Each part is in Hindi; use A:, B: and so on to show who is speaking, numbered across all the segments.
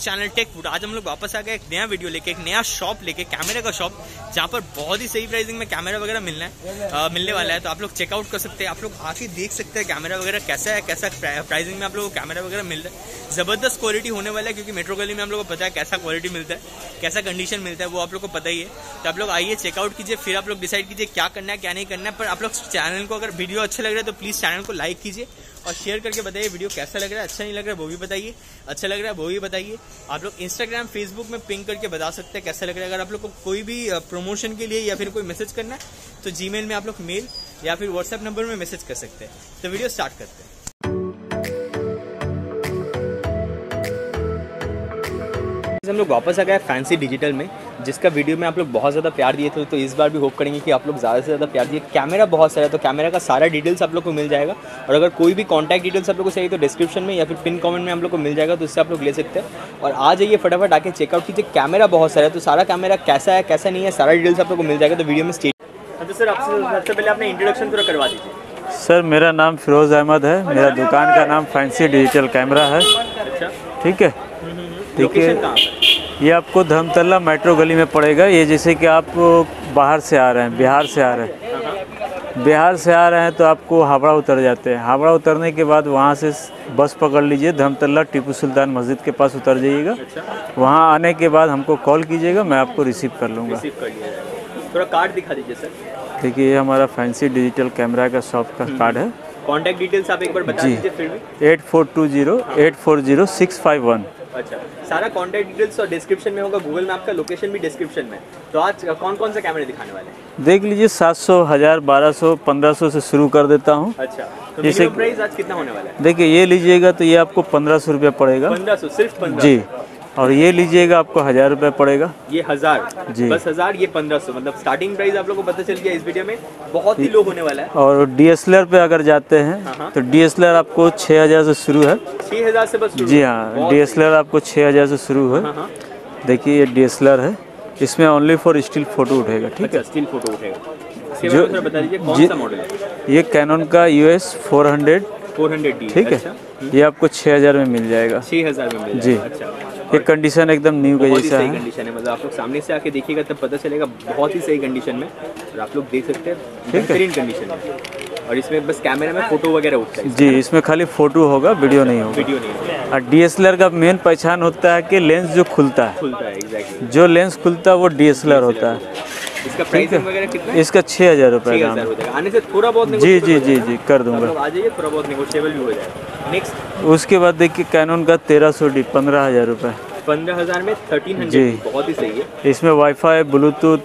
A: चैनल टेक फ़ूड आज हम लोग वापस आ गए एक नया वीडियो लेके एक नया शॉप लेके कैमरे का शॉप जहाँ पर बहुत ही सही प्राइसिंग में कैमरा वगैरह मिलना है आ, मिलने वाला है। तो आप लोग चेकआउट कर सकते हैं। आप लोग आके देख सकते हैं कैमरा वगैरह कैसा है कैसा प्राइसिंग में आप लोगों कैमरा वगैरह मिल रहा है। ज़बरदस्त क्वालिटी होने वाला है क्योंकि मेट्रो गली में हम लोग को पता है कैसा क्वालिटी मिलता है कैसा कंडीशन मिलता है वो आप लोग को पता ही है। तो आप लोग आइए चेकआउट कीजिए फिर आप लोग डिसाइड कीजिए क्या करना है क्या नहीं करना है। पर आप लोग चैनल को अगर वीडियो अच्छा लग रहा है तो प्लीज़ चैनल को लाइक कीजिए और शेयर करके बताइए वीडियो कैसा लग रहा है अच्छा नहीं लग रहा है वो भी बताइए। अच्छा लग रहा है वो भी बताइए। आप लोग इंस्टाग्राम फेसबुक में पिंक करके बता सकते हैं कैसा लग रहा है। अगर आप लोग को कोई भी प्रमोशन के लिए या फिर कोई मैसेज करना है तो जीमेल में आप लोग मेल या फिर व्हाट्सएप नंबर में मैसेज कर सकते हैं। तो वीडियो स्टार्ट करते हैं। हम लोग वापस आ गए फैंसी डिजिटल में जिसका वीडियो में आप लोग बहुत ज़्यादा प्यार दिए थे तो इस बार भी होप करेंगे कि आप लोग ज़्यादा से ज़्यादा प्यार दिए। कैमरा बहुत सारा है तो कैमरा का सारा डिटेल्स आप लोग को मिल जाएगा। और अगर कोई भी कॉन्टैक्ट डिटेल्स आप लोग को चाहिए तो डिस्क्रिप्शन में या फिर पिन कॉमेंट में आप लोग को मिल जाएगा तो उससे आप लोग ले सकते हैं। और आ जाइए फटाफट आके चेकआउट कीजिए कैमरा बहुत सारा है तो सारा कैमरा कैसा है कैसा नहीं है सारा डिटेल्स आप लोग को मिल जाएगा तो वीडियो में स्टेट तो सर आपसे सबसे पहले अपना इंट्रोडक्शन पूरा करवा दीजिए।
B: सर मेरा नाम फिरोज़ अहमद है। मेरा दुकान का नाम फैंसी डिजिटल कैमरा है।
A: अच्छा।
B: ठीक है? ठीक है? ये आपको धर्मतल्ला मेट्रो गली में पड़ेगा। ये जैसे कि आप बाहर से आ रहे हैं बिहार से आ रहे हैं। बिहार से आ रहे हैं तो आपको हावड़ा उतर जाते हैं। हावड़ा उतरने के बाद वहाँ से बस पकड़ लीजिए धर्मतल्ला टीपू सुल्तान मस्जिद के पास उतर जाइएगा।
A: अच्छा।
B: वहाँ आने के बाद हमको कॉल कीजिएगा मैं आपको रिसीव कर लूँगा।
A: थोड़ा कार्ड दिखा दीजिए सर।
B: देखिए ये हमारा फैंसी डिजिटल कैमरा का शॉप का कार्ड है।
A: कॉन्टैक्ट डिटेल्स आप एक बार बता। दीजिए फिर भी।
B: Eight four two zero eight four zero six five one.
A: अच्छा सारा कॉन्टैक्ट डिटेल्स और डिस्क्रिप्शन में होगा गूगल मैप का लोकेशन भी डिस्क्रिप्शन में। तो आज कौन कौन से कैमरे दिखाने वाले हैं?
B: देख लीजिए सात सौ हज़ार बारह सौ पंद्रह सौ से शुरू कर देता हूँ।
A: अच्छा तो
B: जैसे-
A: प्राइस आज कितना होने वाला है?
B: देखिए ये लीजिएगा तो ये आपको पंद्रह सौ रुपया पड़ेगा।
A: पंद्रह सौ सिर्फ़ पंद्रह
B: जी। और ये लीजिएगा आपको हज़ार रुपया पड़ेगा।
A: ये हज़ार?
B: जी।
A: बस हज़ार ये पंद्रह सौ। मतलब स्टार्टिंग प्राइस आप लोग को पता चल गया इस वीडियो में बहुत ही लो होने वाला है।
B: और डी पे अगर जाते
A: हाँ,
B: हैं
A: हाँ।
B: तो डी आपको छः हज़ार से शुरू है।
A: छह हज़ार से बस
B: जी
A: है। बहुत
B: डी
A: सही।
B: आपको छः हज़ार से शुरू है।
A: हाँ
B: देखिए ये डी है। इसमें ओनली फॉर स्टिल फ़ोटो उठेगा ठीक
A: अच्छा
B: है
A: स्टिल फ़ोटो उठेगा
B: जो-
A: बता दीजिए कौन सा मॉडल है?
B: ये कैनन का U S four hundred
A: four hundred
B: ठीक है? ये आपको छः हज़ार में मिल जाएगा।
A: छह हज़ार में मिल
B: जी।
A: जाएगा अच्छा।
B: ये कंडीशन एकदम न्यू का जैसा
A: सही
B: है।
A: कंडीशन है। मतलब आप लोग सामने से आके देखिएगा तब पता चलेगा बहुत ही सही कंडीशन में। और आप लोग देख सकते हैं बेहतरीन कंडीशन में और इसमें बस कैमरा में फ़ोटो वगैरह उठता है।
B: जी इसमें खाली फ़ोटो होगा वीडियो नहीं होगा।
A: वीडियो नहीं होता
B: और डी का मेन पहचान होता है कि लेंस जो खुलता है।
A: खुलता है एग्जैक्टली
B: जो लेंस खुलता है वो डीएसएलआर होता है।
A: इसका प्राइसिंग वगैरह कितना है?
B: इसका छः हज़ार रुपये
A: छह हज़ार हो जाएगा। आने से थोड़ा बहुत
B: जी जी जी जी कर दूँगा।
A: आ जाइए थोड़ा बहुत निगोशियबल भी हो जाएगा। नेक्स्ट
B: उसके बाद देखिए कैनन का तेरह सौ डी पंद्रह हज़ार रुपये
A: पंद्रह हज़ार में थर्टीन
B: जी।
A: बहुत ही सही है।
B: इसमें वाईफाई ब्लूटूथ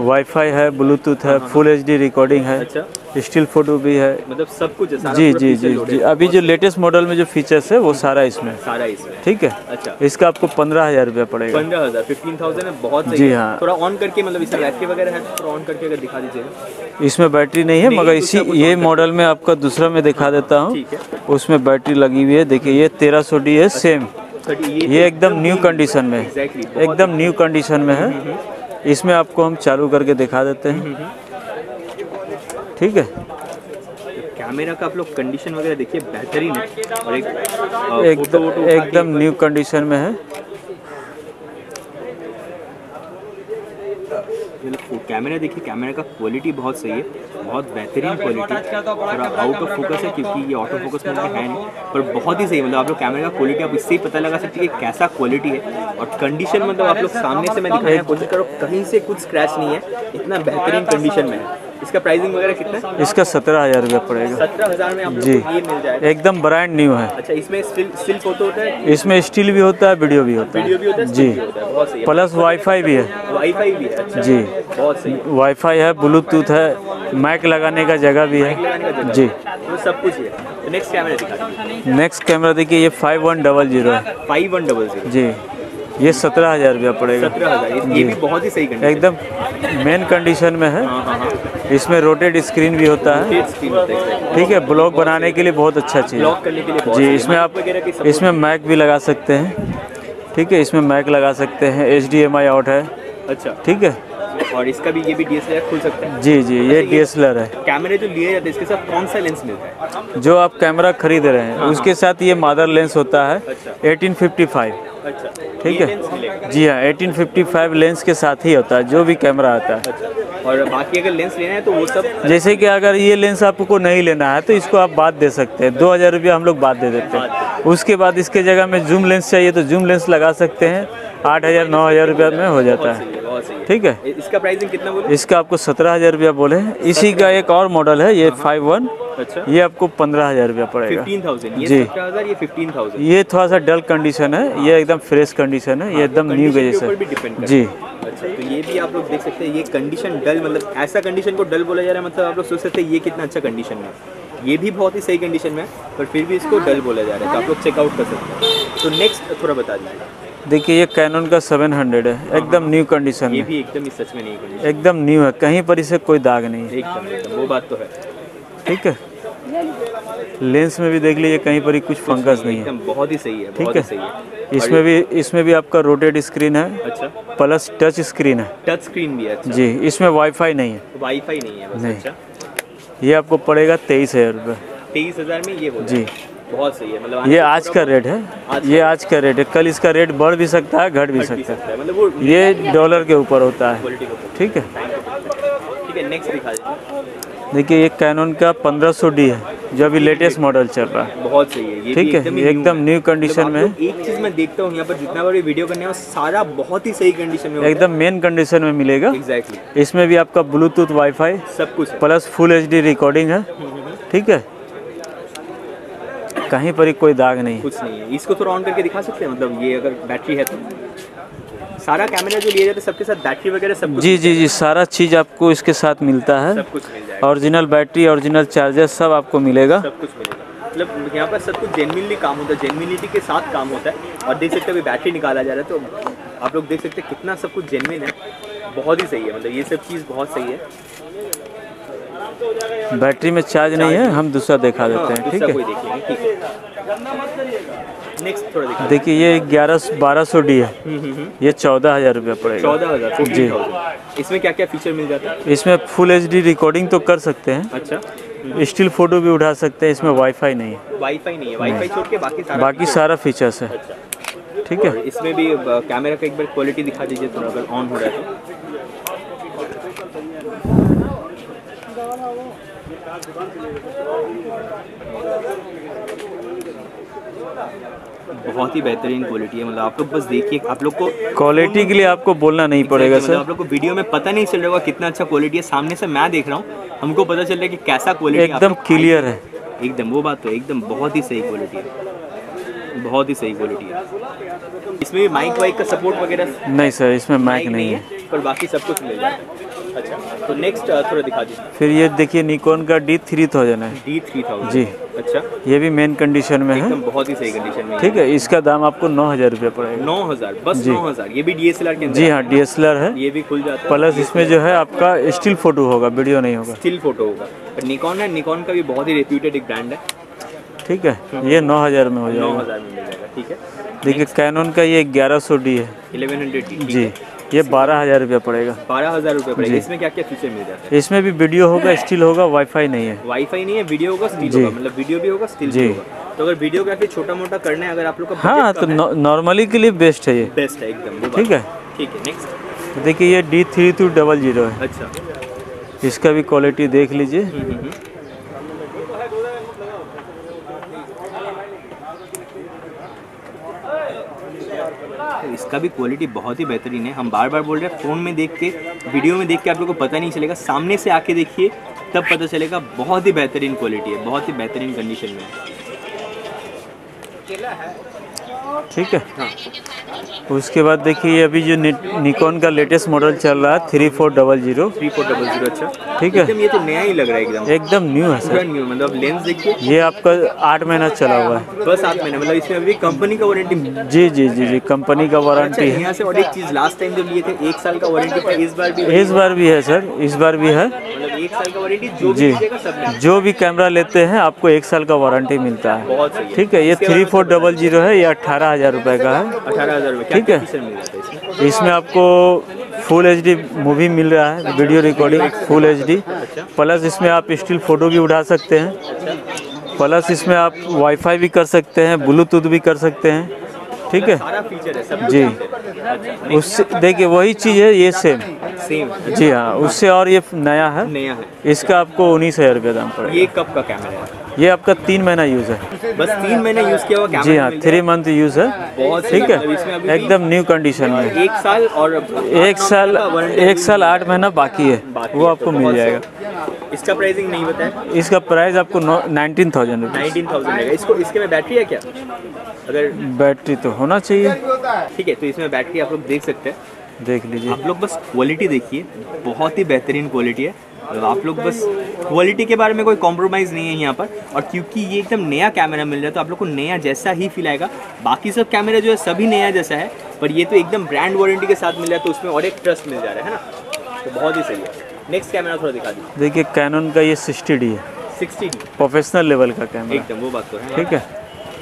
B: वाईफाई है ब्लूटूथ है फुल एचडी रिकॉर्डिंग है।
A: अच्छा।
B: स्टिल फ़ोटो भी है।
A: मतलब सब कुछ है सारा
B: जी जी जी जी। अभी जो लेटेस्ट मॉडल में जो फीचर्स है वो सारा इसमें।
A: सारा इसमें।
B: ठीक है?
A: अच्छा।
B: इसका आपको पंद्रह हज़ार रुपया पड़ेगा।
A: पंद्रह हज़ार फिफ्टीन थाउज़ेंड है बहुत सही
B: जी
A: हाँ। थोड़ा ऑन करके मतलब इसमें बैटरी वगैरह है तो थोड़ा ऑन करके अगर दिखा दीजिएगा।
B: इसमें बैटरी नहीं है
A: नहीं,
B: मगर इसी ये मॉडल में आपका दूसरा में दिखा देता हूँ। उसमें बैटरी लगी हुई है देखिए ये तेरह सौ डी है सेम ये एकदम न्यू कंडीशन में है। एकदम न्यू कंडीशन में है। इसमें आपको हम चालू करके दिखा देते हैं। ठीक है।
A: कैमरा का आप लोग कंडीशन वगैरह देखिए बेहतरीन है। और एक
B: एकदम एकदम न्यू कंडीशन में है।
A: कैमरा देखिए कैमरा का क्वालिटी बहुत सही है बहुत बेहतरीन क्वालिटी थोड़ा आउट ऑफ़ फोकस है क्योंकि ये ऑटो फोकस में है नहीं पर बहुत ही सही मतलब आप लोग कैमरे का क्वालिटी आप इससे ही पता लगा सकते हैं कि कैसा क्वालिटी है। और कंडीशन मतलब आप लोग सामने से मैं दिखाने की कोशिश करो कहीं से कुछ स्क्रैच नहीं है इतना बेहतरीन कंडीशन में है। इसका प्राइसिंग वगैरह कितना है?
B: इसका सत्रह हज़ार रुपया पड़ेगा।
A: सत्रह हज़ार में आप
B: जी।
A: ये मिल जाएगा।
B: एकदम ब्रांड न्यू है।
A: अच्छा इसमें स्टिल स्टिल फ़ोटो होता है?
B: इसमें स्टिल भी होता है वीडियो भी होता है।
A: वीडियो भी होता है जी।
B: प्लस वाईफाई भी है।
A: वाईफाई भी है अच्छा।
B: जी।
A: बहुत सही।
B: वाईफाई है ब्लूटूथ है मैक लगाने का जगह भी है। जी।
A: तो सब कुछ है। नेक्स्ट कैमरा दिखा
B: नेक्स्ट कैमरा देखिए ये फाइव वन डबल ज़ीरो है।
A: फाइव वन डबल ज़ीरो
B: जी। ये सत्रह हज़ार रुपया पड़ेगा।
A: सत्रह हज़ार ये भी बहुत ही सही
B: एकदम मेन कंडीशन में है।
A: हाँ हाँ हाँ।
B: इसमें रोटेड स्क्रीन भी होता है। ठीक है ब्लॉक बनाने के लिए बहुत अच्छा चीज़ है।
A: करने के लिए बहुत
B: जी इसमें आप इसमें मैक भी लगा सकते हैं। ठीक है इसमें मैक लगा सकते हैं। H D M I out है।
A: अच्छा।
B: ठीक है।
A: और इसका भी ये भी डीएसएलआर खुल सकता है।
B: जी जी ये डीएसएलआर है।
A: कैमरे जो लिए जाते हैं इसके साथ कौन सा लेंस मिलता है?
B: जो आप कैमरा खरीद रहे हैं उसके साथ ये मादर लेंस होता है
A: एटीन
B: 1855
A: अच्छा
B: ठीक है? जी हाँ 1855 लेंस के साथ ही होता है जो भी कैमरा आता है।
A: अच्छा और बाकी अगर लेंस लेना है तो वो सब
B: जैसे कि अगर ये लेंस आपको नहीं लेना है तो इसको आप बाद दे सकते हैं। दो हज़ार रुपया हम लोग बाद दे देते हैं। उसके बाद इसके जगह में जूम लेंस चाहिए तो जूम लेंस लगा सकते हैं। आठ हज़ार नौ हज़ार रुपया में हो जाता है।
A: है, है।
B: ठीक है?
A: इसका प्राइसिंग कितना बोले?
B: इसका आपको सत्रह हज़ार रुपया बोले इसी का एक और मॉडल है ये फाइव वन
A: अच्छा।
B: ये आपको पंद्रह हज़ार रुपया पड़ेगा।
A: ये
B: जी।
A: ये फिफ्टीन थाउज़ेंड
B: ये थोड़ा सा डल कंडीशन है ये एकदम फ्रेश कंडीशन है ये एकदम न्यू के जैसा जी।
A: अच्छा तो ये भी आप लोग देख सकते हैं ये कंडीशन डल मतलब ऐसा कंडीशन को डल बोला जा रहा है मतलब आप लोग सोच सकते हैं ये कितना अच्छा कंडीशन में है। ये भी बहुत ही सही कंडीशन में है पर फिर भी इसको डल बोला जा रहा है तो आप लोग चेकआउट कर सकते हैं। तो नेक्स्ट थोड़ा बता दीजिए।
B: देखिए ये कैनन का 700 है। एकदम न्यू कंडीशन
A: ये भी एकदम ही सच में नहीं कंडीशन
B: एकदम न्यू है। कहीं पर इसे कोई दाग नहीं है।
A: एकदम वो बात तो है।
B: ठीक है? लेंस में भी देख लीजिए कहीं पर ही कुछ फंगस नहीं है।
A: बहुत ही सही है
B: ठीक है
A: ही? है।
B: इसमें भी इसमें भी आपका रोटेट स्क्रीन है
A: अच्छा।
B: प्लस टच स्क्रीन है।
A: टच स्क्रीन भी है अच्छा।
B: जी इसमें वाईफाई नहीं है।
A: वाईफाई नहीं है
B: नहीं।
A: अच्छा।
B: ये आपको पड़ेगा तेईस हज़ार रुपये।
A: तेईस हज़ार में ये हो
B: जी।
A: बहुत सही है मतलब
B: ये आज का रेट है।
A: आज
B: ये आज का रेट है। कल इसका रेट बढ़ भी सकता है घट भी सकता है।
A: मतलब
B: ये डॉलर के ऊपर होता है। ठीक है?
A: ठीक है नेक्स्ट दिखा
B: देखिए ये कैनन का 1500 डी है जो अभी लेटेस्ट मॉडल चल रहा है।
A: बहुत सही है ये
B: ठीक है,
A: एकदम
B: न्यू condition
A: मतलब
B: में।
A: एक चीज़ मैं देखता हूँ यहाँ पर जितना बार वीडियो करने हैं सारा बहुत ही सही कंडीशन में
B: एकदम मेन कंडीशन में मिलेगा।
A: एग्जैक्टली
B: इसमें भी आपका ब्लूटूथ वाईफाई
A: सब कुछ
B: प्लस फुल एचडी रिकॉर्डिंग है। ठीक है? कहीं पर ही कोई दाग नहीं
A: कुछ नहीं है। इसको थोड़ा ऑन करके दिखा सकते हैं? मतलब ये अगर बैटरी है तो। सारा कैमरा जो लिए जाते हैं सबके साथ बैटरी वगैरह सब
B: जी जी जी सारा चीज़ आपको इसके साथ मिलता है।
A: सब कुछ मिल जाएगा।
B: ओरिजिनल बैटरी ओरिजिनल चार्जर सब आपको मिलेगा।
A: सब कुछ मिलेगा। मतलब यहाँ पर सब कुछ जेनविनली काम होता है। जेनविनिटी के साथ काम होता है। और देख सकते हैं अभी बैटरी निकाला जा रहा है तो आप लोग देख सकते हैं कितना सब कुछ जेनविन है। बहुत ही सही है। मतलब ये सब चीज़ बहुत सही है।
B: बैटरी में चार्ज नहीं है हम दूसरा दिखा देते
A: हाँ
B: ठीक है?
A: ठीक है।
B: देखिए ये ग्यारह बारह सौ डी है।
A: हम्म हम्म हम्म।
B: ये चौदह हज़ार रुपया पड़ेगा।
A: चौदह हज़ार
B: जी।
A: इसमें क्या क्या फीचर मिल जाता है?
B: इसमें फुल एचडी रिकॉर्डिंग तो कर सकते हैं।
A: अच्छा।
B: स्टिल फ़ोटो भी उठा सकते हैं इसमें वाईफाई नहीं है।
A: वाईफाई नहीं है। वाईफाई छोड़ के बाकी सारा
B: बाकी सारा फीचर्स है।
A: अच्छा।
B: ठीक है?
A: इसमें भी कैमरा का एक बार क्वालिटी दिखा दीजिए थोड़ा अगर ऑन हो रहा है तो। बहुत ही बेहतरीन क्वालिटी है मतलब आप लोग बस देखिए आप लोग को
B: क्वालिटी के लिए आपको बोलना नहीं पड़ेगा
A: मतलब
B: सर
A: आप लोग को वीडियो में पता नहीं चल रहा होगा कितना अच्छा क्वालिटी है। सामने से मैं देख रहा हूँ हमको पता चल रहा है कि कैसा क्वालिटी
B: एकदम क्लियर है।
A: एकदम वो बात तो एकदम बहुत ही सही क्वालिटी है। बहुत ही सही क्वालिटी है। इसमें माइक वाइक का सपोर्ट वगैरह
B: नहीं सर इसमें माइक नहीं है
A: पर बाकी सब कुछ मिल जाएगा अच्छा। तो नेक्स्ट थोड़ा दिखा दीजिए।
B: फिर ये देखिए निकोन का डी थ्री थाउज़ेंड है।
A: डी थ्री थाउज़ेंड
B: जी।
A: अच्छा।
B: ये भी मेन कंडीशन में है।
A: बहुत ही सही कंडीशन में
B: ठीक है। इसका दाम आपको नौ हज़ार रुपया पड़ेगा।
A: नौ हज़ार बस। नौ हज़ार। ये भी डीएसएलआर के
B: जी हाँ। डी है।
A: ये भी खुल जाता है।
B: प्लस इसमें जो है आपका स्टिल फ़ोटो होगा वीडियो नहीं होगा।
A: स्टिल फ़ोटो होगा। निकॉन है निकॉन का भी बहुत ही रेप्यूटेड एक ब्रांड है।
B: ठीक है ये नौ हज़ार में हो
A: नौ
B: जाएगा
A: हज़ार में मिल जाएगा ठीक है।
B: देखिए कैनन का ये ग्यारह सौ डी है।
A: इलेवन हंड्रेड
B: जी। ये बारह हज़ार रुपया पड़ेगा।
A: बारह हज़ार रुपये पड़ेगा। इसमें क्या क्या फीचर मिल जाता है?
B: इसमें भी वीडियो होगा स्टिल होगा वाईफाई नहीं है।
A: वाईफाई नहीं है वीडियो होगा स्टिल होगा। मतलब वीडियो भी होगा स्टिल भी होगा। तो अगर वीडियोग्राफी छोटा मोटा करना है अगर आप लोग का
B: हाँ तो नॉर्मली के लिए बेस्ट है ये।
A: बेस्ट है एकदम
B: ठीक है?
A: ठीक है नेक्स्ट
B: देखिए ये D three two double zero है।
A: अच्छा।
B: इसका भी क्वालिटी देख लीजिए।
A: इसका भी क्वालिटी बहुत ही बेहतरीन है। हम बार बार बोल रहे हैं फ़ोन में देख के वीडियो में देख के आप लोग को पता नहीं चलेगा। सामने से आके देखिए, तब पता चलेगा, बहुत ही बेहतरीन क्वालिटी है, बहुत ही बेहतरीन कंडीशन में है।
B: ठीक है।
A: हाँ।
B: उसके बाद देखिए अभी जो निकॉन का लेटेस्ट मॉडल चल रहा है three four double zero
A: three four double zero अच्छा।
B: ठीक है।
A: ये तो नया ही लग रहा है एकदम।
B: एकदम न्यू है सर
A: न्यू मतलब लेंस देखिए।
B: ये आपका आठ महीना चला हुआ है।
A: बस आठ महीने मतलब इसमें अभी कंपनी का वारंटी
B: जी जी जी जी कंपनी का
A: अच्छा
B: वारंटी है।
A: यहाँ से और एक चीज़ लास्ट टाइम जब लिए थे एक साल का वारंटी था इस बार भी
B: इस बार भी है सर इस बार भी है।
A: जो
B: जी। भी कैमरा लेते हैं आपको एक साल का वारंटी मिलता है। ठीक है ये थ्री फोर डबल ज़ीरो है ये अट्ठारह हज़ार रुपये का है।
A: अठारह हज़ार
B: ठीक है।
A: इसमें?
B: आपको फुल एच डी मूवी मिल रहा है video recording full H D plus इसमें आप स्टिल फ़ोटो भी उठा सकते हैं। प्लस इसमें आप वाईफाई भी कर सकते हैं ब्लूटूथ भी कर सकते हैं। ठीक है? जी। उससे देखिए वही चीज़ है ये सेम
A: सेम
B: जी हाँ उससे और ये नया है?
A: नया है।
B: इसका आपको उन्नीस हज़ार रुपये दाम पड़ेगा।
A: ये कब का कैमरा है?
B: ये आपका तीन महीना यूज़ है।
A: बस तीन महीने यूज़ किया हुआ कैमरा
B: जी हाँ थ्री मंथ यूज़ है।
A: बहुत
B: ठीक है? एकदम न्यू कंडीशन में।
A: एक साल और
B: एक साल एक साल आठ महीना बाकी है। वो आपको
A: तो
B: मिल जाएगा।
A: इसका प्राइसिंग नहीं बताया
B: इसका प्राइस आपको नाइनटीन थाउज़ेंड
A: नाइनटीन थाउज़ेंड इसको इसके में बैटरी है क्या? अगर
B: बैटरी तो होना चाहिए।
A: ठीक है तो इसमें बैटरी आप लोग देख सकते हैं।
B: देख लीजिए।
A: आप लोग बस क्वालिटी देखिए बहुत ही बेहतरीन क्वालिटी है। तो आप लोग बस क्वालिटी के बारे में कोई कॉम्प्रोमाइज़ नहीं है यहाँ पर। और क्योंकि ये एकदम नया कैमरा मिल रहा है तो आप लोग को नया जैसा ही फील आएगा। बाकी सब कैमरा जो है सभी नया जैसा है पर ये तो एकदम ब्रांड वारंटी के साथ मिल रहा है तो उसमें और एक ट्रस्ट मिल जा रहा है ना? तो बहुत ही सही है। नेक्स्ट कैमरा थोड़ा दिखा दीजिए।
B: देखिए कैनन का ये सिक्सटी डी है।
A: सिक्सटी
B: प्रोफेशनल लेवल का कैमरा
A: एकदम वो बात तो है।
B: ठीक है?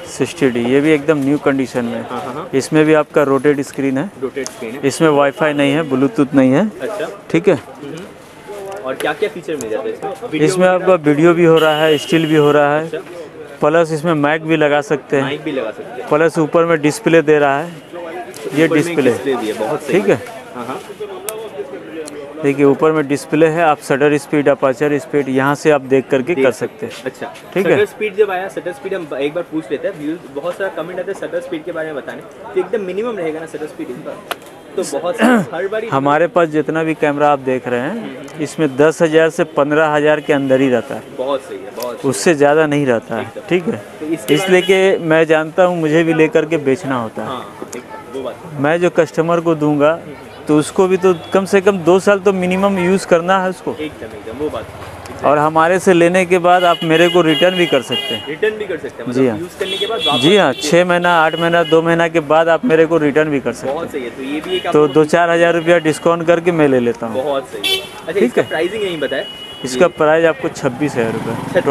B: सिक्सटी डी ये भी एकदम न्यू कंडीशन में।
A: हाँ हाँ हाँ।
B: इसमें भी आपका रोटेड स्क्रीन है।
A: रोटेट स्क्रीन है।
B: इसमें वाईफाई नहीं है ब्लूटूथ नहीं है।
A: अच्छा।
B: ठीक है?
A: और क्या क्या फीचर मिल जाता है इसमें?
B: आपका वीडियो भी हो रहा है स्टिल भी हो रहा है।
A: अच्छा।
B: प्लस इसमें मैक भी लगा सकते हैं।
A: माइक भी लगा सकते हैं।
B: प्लस ऊपर में डिस्प्ले दे रहा है। ये डिस्प्ले ठीक हाँ। देखिए ऊपर में डिस्प्ले है आप शटर स्पीड अपाचर स्पीड यहाँ से आप देख करके देख कर सकते हैं।
A: अच्छा
B: ठीक है।
A: स्पीड जब आया शटर स्पीड हम एक बार पूछ लेते हैं। बहुत सारा कमेंट आता है शटर स्पीड के बारे में बताने। तो एकदम मिनिमम रहेगा ना शटर स्पीड तो बहुत हर बार
B: हमारे पास जितना भी कैमरा आप देख रहे हैं इसमें दस हज़ार से पंद्रह हज़ार के अंदर ही रहता है।
A: बहुत सही है बहुत
B: उससे ज़्यादा नहीं रहता है ठीक है।
A: तो
B: इसलिए कि मैं जानता हूँ मुझे भी लेकर के बेचना होता है।
A: हाँ बात
B: मैं जो कस्टमर को दूँगा तो उसको भी तो कम से कम दो साल तो मिनिमम यूज़ करना है उसको।
A: एकदम एकदम वो बात
B: और हमारे से लेने के बाद आप मेरे को रिटर्न भी कर सकते हैं।
A: रिटर्न भी कर सकते हैं
B: जी
A: मतलब
B: हाँ।
A: यूज़ करने के बाद
B: जी हाँ छः महीना आठ महीना दो महीना के बाद आप मेरे को रिटर्न भी कर सकते
A: बहुत सही है तो ये भी एक
B: हैं तो दो चार हज़ार रुपया डिस्काउंट करके मैं ले लेता हूँ।
A: बहुत सही अच्छा
B: ठीक
A: इसका
B: है।
A: प्राइसिंग नहीं बताया
B: इसका प्राइस आपको छब्बीस हज़ार रुपये।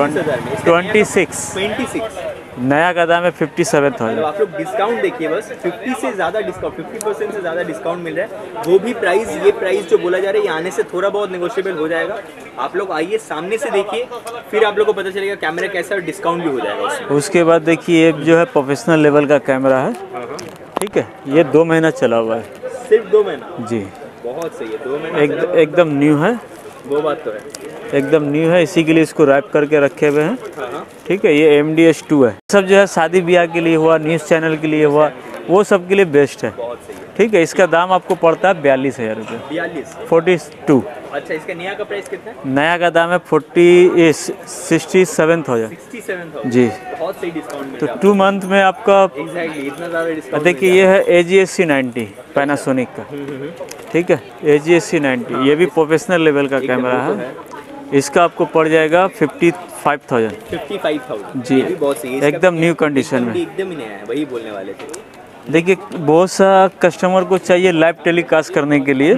B: ट्वेंटी सिक्स
A: ट्वेंटी सिक्स
B: नया का दाम है फिफ्टी सेवन थाउज़ेंड
A: आप लोग डिस्काउंट देखिए बस 50 से ज़्यादा डिस्काउंट 50 परसेंट से ज़्यादा डिस्काउंट मिल रहा है। वो भी प्राइस ये प्राइस जो बोला जा रहा है ये आने से थोड़ा बहुत नेगोशिएबल हो जाएगा। आप लोग आइए सामने से देखिए फिर आप लोग को पता चलेगा कैमरा कैसा और डिस्काउंट भी हो जाएगा उसमें।
B: उसके बाद देखिए ये जो है प्रोफेशनल लेवल का कैमरा है। ठीक है ये दो महीना चला हुआ है।
A: सिर्फ़ दो महीना?
B: जी।
A: बहुत सही है दो महीना
B: एक एकदम न्यू है,
A: वो बात तो है।
B: एकदम न्यू है इसी के लिए इसको रैप करके रखे हुए हैं।
A: हाँ।
B: ठीक है ये एम डी एस टू है। सब जो है शादी ब्याह के लिए हुआ न्यूज़ चैनल के लिए हुआ वो सब के लिए बेस्ट है।
A: बहुत है
B: ठीक है इसका दाम आपको पड़ता है बयालीस हज़ार रुपये।
A: बयालीस?
B: Forty two.
A: अच्छा इसका नया का प्राइस कितना है?
B: नया का दाम है फोर्टी सिक्सटी सेवन थाउज़ेंड। जी।
A: बहुत सही डिस्काउंट
B: तो टू मंथ में आपका
A: एग्जैक्टली इतना ज़्यादा डिस्काउंट
B: देखिए ये है A G S C ninety Panasonic का। ठीक है A G S C ninety ये भी प्रोफेशनल लेवल का कैमरा है। इसका आपको पड़ जाएगा fifty five thousand
A: fifty five thousand
B: जी।
A: बहुत सही
B: एकदम न्यू कंडीशन में।
A: एकदम ही नया है वही बोलने वाले थे।
B: देखिए बहुत सा कस्टमर को चाहिए लाइव टेलीकास्ट करने के लिए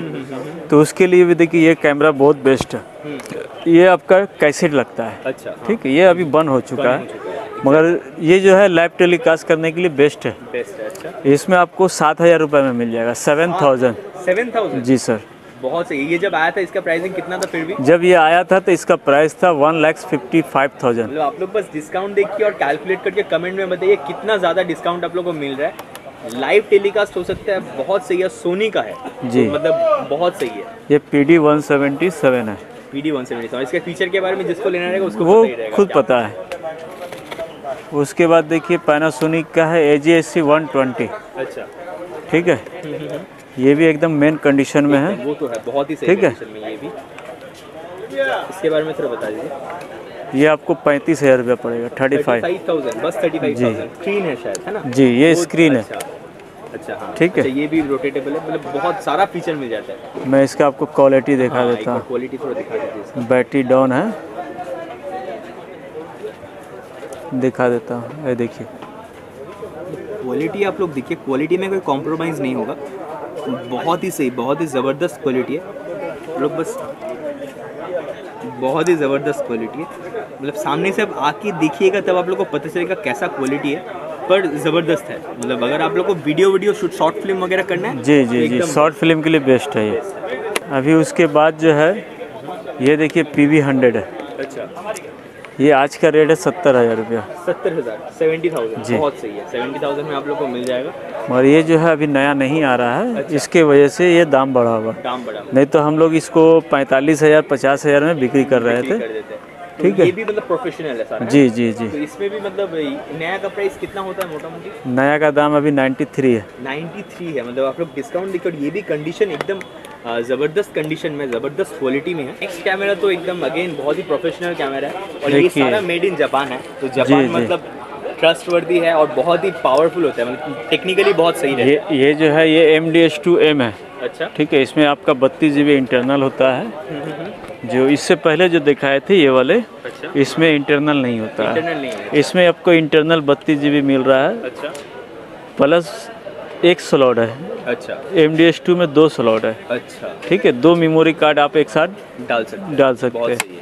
B: तो उसके लिए भी देखिए ये कैमरा बहुत बेस्ट है। ये आपका कैसेट लगता है।
A: अच्छा।
B: ठीक है ये अभी बंद हो चुका है। मगर ये जो है लाइव टेलीकास्ट करने के लिए बेस्ट है।
A: अच्छा।
B: इसमें आपको सात हज़ार रुपये में मिल जाएगा सेवन थाउज़ेंड
A: सेवन थाउज़ेंड
B: जी सर
A: बहुत सही। ये जब आया था इसका प्राइसिंग कितना था फिर भी?
B: जब ये आया था तो इसका प्राइस था one lakhs fifty five thousand
A: आप लोग बस डिस्काउंट देखिए और कैलकुलेट करके कमेंट में बताइए कितना ज़्यादा डिस्काउंट आप लोग को मिल रहा है। लाइव टेलीकास्ट हो सकता है बहुत सही है सोनी का है।
B: जी।
A: तो मतलब बहुत सही है।
B: ये P D one seventy seven है।
A: P D one seventy seven इसके फीचर के बारे में जिसको लेना रहेगा उसको
B: वो
A: पता
B: खुद पता है। उसके बाद देखिए पैनासोनिक का है A G S C one twenty
A: अच्छा।
B: ठीक है? ये भी एकदम मेन कंडीशन में है।
A: वो तो है बहुत ही सही
B: ठीक है।
A: में ये भी। इसके बारे में थोड़ा बता दीजिए।
B: ये आपको पैंतीस हज़ार रुपया पड़ेगा थर्टी फाइव।
A: बस थर्टी फाइव
B: जी।
A: स्क्रीन है शायद है ना?
B: जी ये स्क्रीन है।
A: अच्छा। अच्छा हाँ।
B: ठीक है।
A: अच्छा, ये भी रोटेटेबल है मतलब बहुत सारा फीचर मिल जाता है।
B: मैं इसका आपको क्वालिटी दिखा
A: हाँ,
B: देता हूँ।
A: क्वालिटी थोड़ा दिखा दीजिए
B: बैटरी डाउन है। दिखा देता हूँ। ये देखिए।
A: क्वालिटी आप लोग देखिए क्वालिटी में कोई कॉम्प्रोमाइज़ नहीं होगा। बहुत ही सही बहुत ही ज़बरदस्त क्वालिटी है। लोग बस बहुत ही ज़बरदस्त क्वालिटी है। मतलब सामने से आप आके देखिएगा तब आप लोग को पता चलेगा कैसा क्वालिटी है पर ज़बरदस्त है। मतलब अगर आप लोग को video video shoot short film वगैरह करना है
B: जी
A: तो
B: जी जी शॉर्ट फ़िल्म के लिए बेस्ट है ये। अभी उसके बाद जो है ये देखिए पी वी हंड्रेड है।
A: अच्छा।
B: ये आज का रेट है सत्तर हज़ार रुपया।
A: सत्तर हज़ार सेवेंटी थाउज़ेंड
B: जी।
A: बहुत सही है। सेवेंटी थाउज़ेंड में आप लोग को मिल जाएगा।
B: और ये जो है अभी नया नहीं आ रहा है अच्छा। इसके वजह से ये दाम बढ़ा हुआ।
A: दाम बड़ा
B: नहीं तो हम लोग इसको पैंतालीस हज़ार पचास हज़ार में बिक्री कर रहे थे।
A: कर देते।
B: ठीक है।
A: ये भी मतलब प्रोफेशनल है सारा
B: जी जी जी।
A: तो इसमें भी मतलब नया का प्राइस कितना होता है मोटा मोटी
B: नया का दाम अभी 93 है।
A: 93 है मतलब आप लोग डिस्काउंट देखो ये भी कंडीशन एकदम ज़बरदस्त कंडीशन में ज़बरदस्त क्वालिटी में है। नेक्स्ट कैमरा तो एकदम अगेन बहुत ही प्रोफेशनल कैमरा है और ये सारा मेड इन जापान है तो जापान। मतलब ट्रस्टवर्दी है और बहुत ही पावरफुल होता है मतलब टेक्निकली बहुत सही है
B: ये ये जो है ये M D H two M है।
A: अच्छा।
B: ठीक है इसमें आपका बत्तीस जी इंटरनल होता है।
A: हम्म, हम्म।
B: जो इससे पहले जो दिखाए थे ये वाले
A: अच्छा।
B: इसमें इंटरनल नहीं होता।
A: इंटरनल नहीं है
B: इसमें आपको इंटरनल बत्तीस जी मिल रहा है।
A: अच्छा।
B: प्लस एक स्लॉट है।
A: अच्छा।
B: एम डी एच टू में दो स्लॉट है।
A: अच्छा।
B: ठीक है दो मेमोरी कार्ड आप एक साथ
A: डाल सकते हैं।
B: डाल सकते हैं।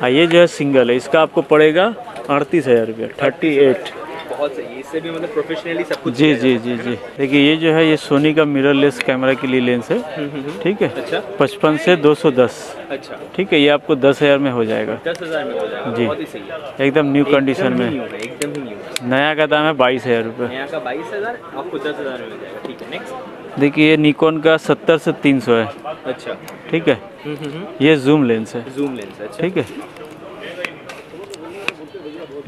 A: हाँ।
B: ये जो है सिंगल है। इसका आपको पड़ेगा अड़तीस हज़ार रुपया थर्टी एट
A: बहुत सही इससे भी मतलब प्रोफेशनली सब कुछ
B: जी जी जी जी देखिए ये जो है ये सोनी का मिररलेस कैमरा के लिए लेंस है।
A: हम्म, हम्म, हम्म।
B: ठीक है?
A: अच्छा।
B: पचपन से 210
A: अच्छा।
B: ठीक है ये आपको दस हज़ार में हो जाएगा।
A: दस हज़ार में हो जाएगा।
B: जी। एकदम न्यू कंडीशन में।
A: एकदम ही नया
B: का दाम है बाईस हज़ार रूपए।
A: नया का बाईस हज़ार आपको दस हज़ार में मिल जाएगा। ठीक है नेक्स्ट
B: देखिए ये निकॉन का सत्तर से तीन सौ है।
A: अच्छा।
B: ठीक है? ये जूम लेंस है।
A: जूम लेंस है
B: ठीक है?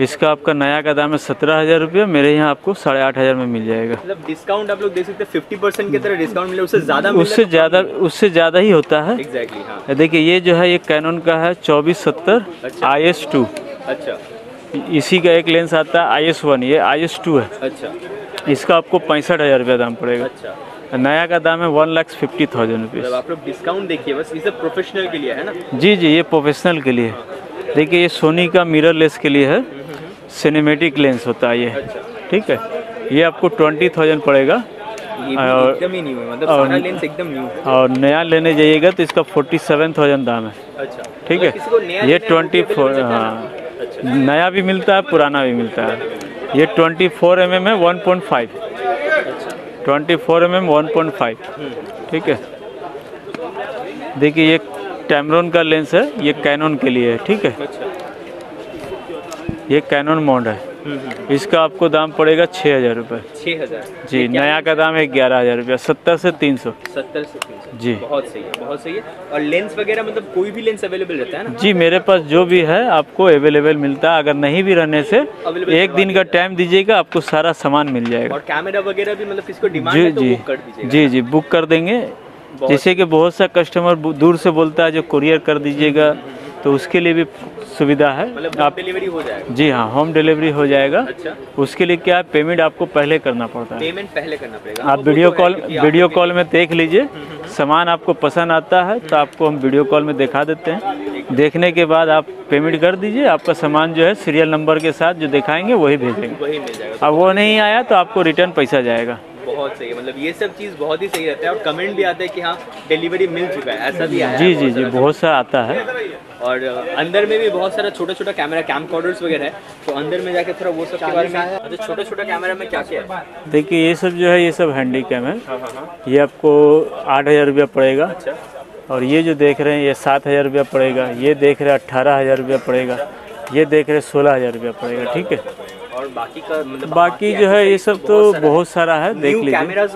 B: इसका आपका नया का दाम है सत्रह हज़ार रुपये मेरे यहाँ आपको साढ़े आठ हज़ार में मिल जाएगा।
A: मतलब डिस्काउंट आप लोग देख सकते हैं फिफ्टी परसेंट की तरह डिस्काउंट मिले उससे ज़्यादा
B: उससे ज़्यादा उससे ज़्यादा ही होता है।
A: एग्जैक्टली हाँ।
B: देखिए ये जो है ये कैनन का है चौबीस सत्तर। आई एस टू
A: अच्छा।
B: इसी का एक लेंस आता है आई एस वन ये आई एस टू है।
A: अच्छा।
B: इसका आपको पैंसठ हज़ार रुपया दाम पड़ेगा।
A: अच्छा।
B: नया का दाम है one lakh fifty thousand rupees
A: आप लोग डिस्काउंट देखिए बस ये प्रोफेशनल के लिए है ना?
B: जी जी ये प्रोफेशनल के लिए। है देखिए ये सोनी का मिरर लेस के लिए है। सिनेमेटिक लेंस होता है ये।
A: अच्छा
B: ठीक है? ये आपको ट्वेंटी थाउज़ेंड पड़ेगा। और-
A: एकदम ही न्यू है मतलब
B: और-
A: सारा लेंस एकदम न्यू है।
B: और नया लेने जाइएगा तो इसका फोर्टी सेवन थाउज़ेंड दाम है।
A: अच्छा।
B: ठीक है? ये
A: वो भी
B: ट्वेंटी फोर
A: रहता है
B: नया भी मिलता है पुराना भी मिलता है। ये ट्वेंटी फोर एम एम है one point five twenty four M M one point five ठीक है? देखिए ये टैमरोन का लेंस है ये कैनन के लिए है। ठीक है?
A: अच्छा।
B: ये कैनन माउंट है।
A: हम्म, हम्म,
B: इसका आपको दाम पड़ेगा छः हज़ार रुपये
A: छः हज़ार।
B: जी नया का दाम है ग्यारह हज़ार रुपया सत्तर से तीन सौ।
A: सत्तर से तीन सौ।
B: जी।
A: बहुत सही है बहुत सही है। और लेंस वगैरह मतलब कोई भी लेंस अवेलेबल रहता है ना?
B: जी मेरे पास जो भी है आपको अवेलेबल मिलता है। अगर नहीं भी रहने से एक दिन का टाइम दीजिएगा आपको सारा सामान मिल जाएगा।
A: और कैमरा वगैरह भी मतलब किसको डिमांड
B: जी
A: तो
B: जी।
A: कर
B: जी जी बुक कर देंगे। जैसे कि बहुत सा कस्टमर दूर से बोलता है जो कुरियर कर दीजिएगा। तो उसके लिए भी सुविधा है।
A: मतलब
B: आप
A: डिलीवरी हो जाएगा।
B: जी हाँ होम डिलीवरी हो जाएगा।
A: अच्छा।
B: उसके लिए क्या पेमेंट आपको पहले करना पड़ता है।
A: पेमेंट पहले करना पड़ेगा।
B: आप वीडियो कॉल वीडियो कॉल में देख लीजिए। सामान आपको पसंद आता है तो आपको हम वीडियो कॉल में दिखा देते हैं। देखने के बाद आप पेमेंट कर दीजिए। आपका सामान जो है सीरियल नंबर के साथ जो दिखाएँगे वही भेजेंगे। अब वो नहीं आया तो आपको रिटर्न पैसा जाएगा।
A: बहुत सही है। मतलब ये सब चीज़ बहुत ही सही रहता है और कमेंट भी आता है कि हाँ डिलीवरी मिल चुका है ऐसा भी आया
B: जी
A: है
B: जी
A: बहुत
B: जी
A: सारा।
B: बहुत सा आता है।
A: और अंदर में भी बहुत सारा छोटा छोटा कैमरा कैम वगैरह है। तो अंदर में जाके थोड़ा वो सब के बारे में अच्छा छोटा छोटा कैमरा में क्या क्या है?
B: देखिए ये सब जो है ये सब हैंडी कैम है।
A: हाँ हाँ हाँ।
B: ये आपको आठ हज़ार रुपया पड़ेगा।
A: अच्छा।
B: और ये जो देख रहे हैं ये सात हज़ार रुपया पड़ेगा। ये देख रहे हैं अट्ठारह हज़ार रुपया पड़ेगा। ये देख रहे हैं सोलह हज़ार रुपया पड़ेगा ठीक है?
A: और बाकी का मतलब
B: बाकी जो है ये सब तो बहुत सारा है देख लीजिए।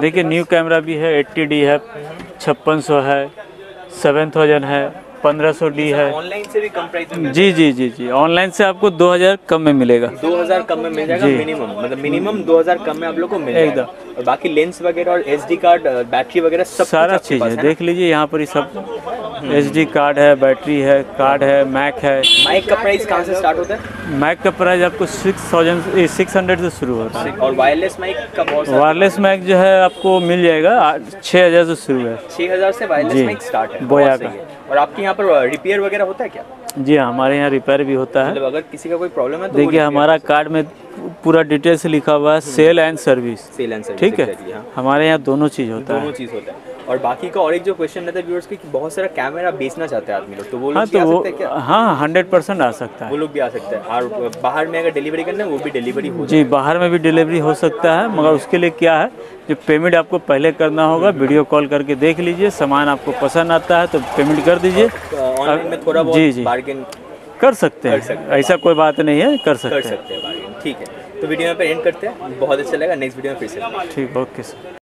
B: देखिए न्यू कैमरा भी है एट्टी डी है छप्पन सौ है सेवन थाउज़ेंड है। पंद्रह सौ डी है।
A: ऑनलाइन से भी कम प्राइस में
B: जी जी जी जी। ऑनलाइन से आपको दो हज़ार कम में मिलेगा।
A: दो हज़ार कम में मिल जाएगा मिनिमम मतलब मिनिमम दो हज़ार कम में आप लोग को मिल जाएगा। और बाकी लेंस वगैरह और एस डी कार्ड बैटरी वगैरह सब
B: सारा चीज़ है। देख लीजिए यहाँ पर ये सब एच डी कार्ड है बैटरी है कार्ड है मैक है।
A: माइक का प्राइस कहाँ से स्टार्ट होता है?
B: मैक का प्राइस आपको सिक्स थाउज़ेंड सिक्स हंड्रेड से शुरू होता है।
A: और वायरलेस माइक का
B: वायरलेस मैक जो है आपको मिल जाएगा छः हज़ार से शुरू है।
A: छः हज़ार से वायरलेस माइक स्टार्ट है।
B: बोया
A: है। और आपके यहाँ पर रिपेयर वगैरह होता है क्या?
B: जी हाँ हमारे यहाँ रिपेयर भी होता है।
A: मतलब अगर किसी का कोई प्रॉब्लम है तो
B: देखिए हमारा कार्ड में पूरा डिटेल से लिखा हुआ है sale and service
A: sale and service
B: ठीक है?
A: हाँ।
B: हमारे यहाँ दोनों चीज़ होता है।
A: दोनों चीज़ होता है। और बाकी का और एक जो क्वेश्चन रहता है व्यूअर्स की कि बहुत सारा कैमरा बेचना चाहते हैं आदमी लोग तो वो
B: हाँ तो
A: आ
B: वो
A: सकते हैं क्या?
B: हाँ हंड्रेड परसेंट आ सकता है।
A: वो लोग भी आ सकते हैं। और बाहर में अगर डिलीवरी करना है वो भी डिलीवरी हो
B: जी बाहर में भी डिलीवरी हो सकता है मगर उसके लिए क्या है जो पेमेंट आपको पहले करना होगा वीडियो कॉल करके देख लीजिए सामान आपको पसंद आता है तो पेमेंट कर दीजिए।
A: ऑनलाइन में थोड़ा
B: जी, जी।
A: बार्गेन
B: कर सकते हैं। ऐसा कोई बात नहीं है कर सकते हैं।
A: ठीक है। तो वीडियो यहाँ पे एंड करते हैं। बहुत अच्छा लगा नेक्स्ट वीडियो में फिर से।
B: ठीक ओके सर